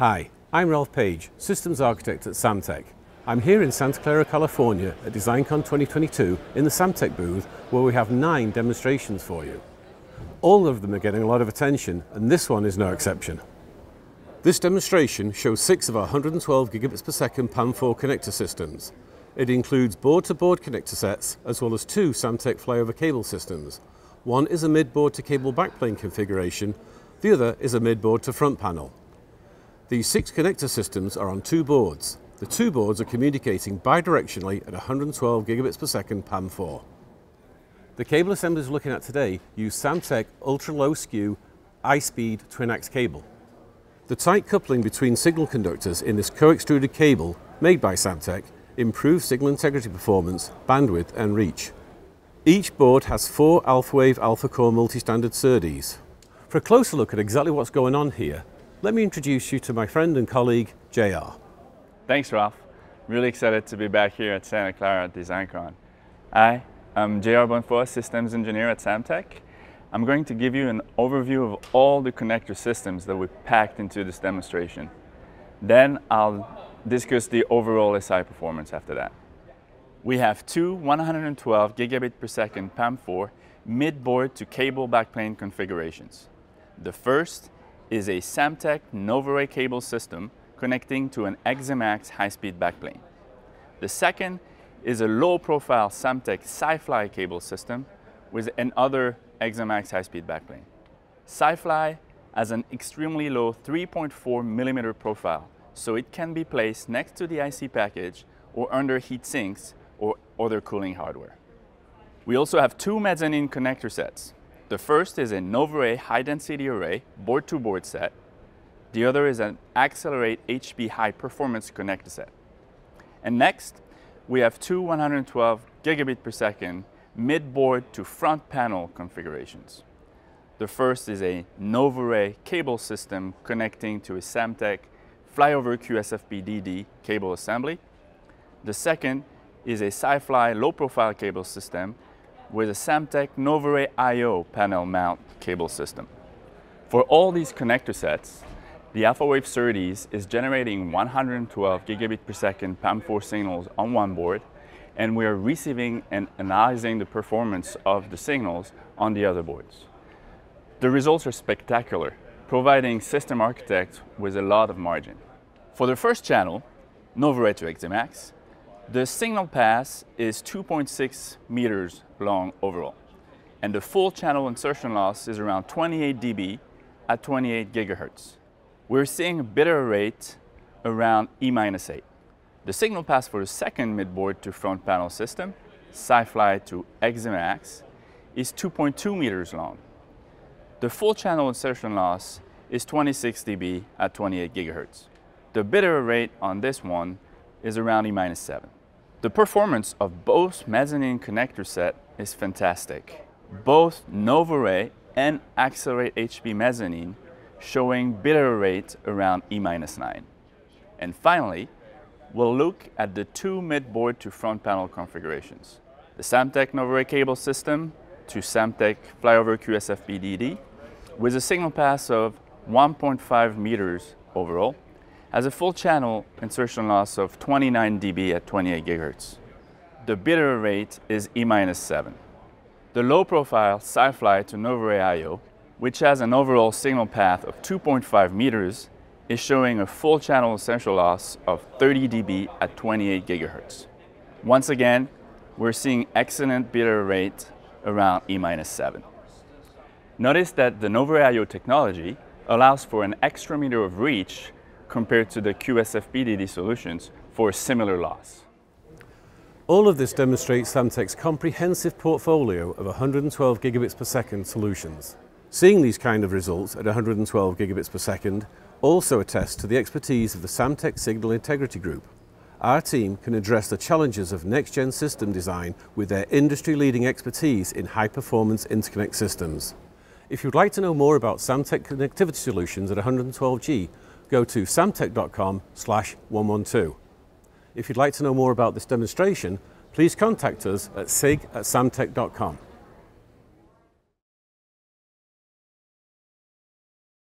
Hi, I'm Ralph Page, Systems Architect at Samtec. I'm here in Santa Clara, California at DesignCon 2022 in the Samtec booth where we have nine demonstrations for you. All of them are getting a lot of attention and this one is no exception. This demonstration shows six of our 112 gigabits per second PAM4 connector systems. It includes board-to-board -board connector sets as well as two Samtec flyover cable systems. One is a mid-board to cable backplane configuration, the other is a mid-board to front panel. These six connector systems are on two boards. The two boards are communicating bidirectionally at 112 gigabits per second PAM4. The cable assemblies we're looking at today use Samtec ultra-low skew high-speed twin-ax cable. The tight coupling between signal conductors in this co-extruded cable, made by Samtec, improves signal integrity performance, bandwidth and reach. Each board has four AlphaWave AlphaCore multi-standard SerDes. For a closer look at exactly what's going on here, let me introduce you to my friend and colleague, JR. Thanks, Ralph. Really excited to be back here at Santa Clara at DesignCon. Hi, I'm JR Bonfoy, Systems Engineer at Samtec. I'm going to give you an overview of all the connector systems that we packed into this demonstration. Then I'll discuss the overall SI performance after that. We have two 112 gigabit per second PAM4 mid-board to cable backplane configurations. The first is a Samtec NovaRay cable system connecting to an ExaMAX high-speed backplane. The second is a low-profile Samtec Si-Fly cable system with another ExaMAX high-speed backplane. Si-Fly has an extremely low 3.4 millimeter profile, so it can be placed next to the IC package or under heat sinks or other cooling hardware. We also have two mezzanine connector sets. The first is a NovaRay high-density array board-to-board -board set. The other is an Accelerate HP high-performance connector set. And next, we have two 112 gigabit per second mid-board to front panel configurations. The first is a NovaRay cable system connecting to a Samtec Flyover QSFP-DD cable assembly. The second is a Si-Fly low-profile cable system with a Samtec NovaRay I.O. panel mount cable system. For all these connector sets, the AlphaWave SerDes is generating 112 gigabit per second PAM4 signals on one board, and we are receiving and analyzing the performance of the signals on the other boards. The results are spectacular, providing system architects with a lot of margin. For the first channel, NovaRay to ExaMAX, the signal pass is 2.6 meters long overall, and the full channel insertion loss is around 28 dB at 28 gigahertz. We're seeing a bit error rate around E-8. The signal pass for the second midboard to front panel system, Si-Fly to ExaMAX, is 2.2 meters long. The full channel insertion loss is 26 dB at 28 gigahertz. The bit error rate on this one is around E-7. The performance of both mezzanine connector set is fantastic. Both NovaRay and Accelerate HP Mezzanine showing bit error rate around E-9. And finally, we'll look at the two mid-board to front panel configurations. The Samtec NovaRay cable system to Samtec Flyover QSFP-DD with a signal pass of 1.5 meters overall has a full channel insertion loss of 29 dB at 28 gigahertz. The bit error rate is E-7. The low profile Si-Fly to NovaRay I.O., which has an overall signal path of 2.5 meters, is showing a full channel insertion loss of 30 dB at 28 gigahertz. Once again, we're seeing excellent bit error rate around E-7. Notice that the NovaRay I.O. technology allows for an extra meter of reach compared to the QSFP-DD solutions for similar loss. All of this demonstrates Samtec's comprehensive portfolio of 112 gigabits per second solutions. Seeing these kind of results at 112 gigabits per second also attests to the expertise of the Samtec Signal Integrity Group. Our team can address the challenges of next-gen system design with their industry-leading expertise in high-performance interconnect systems. If you'd like to know more about Samtec connectivity solutions at 112G, go to samtec.com slash 112. If you'd like to know more about this demonstration, please contact us at sig at samtec.com.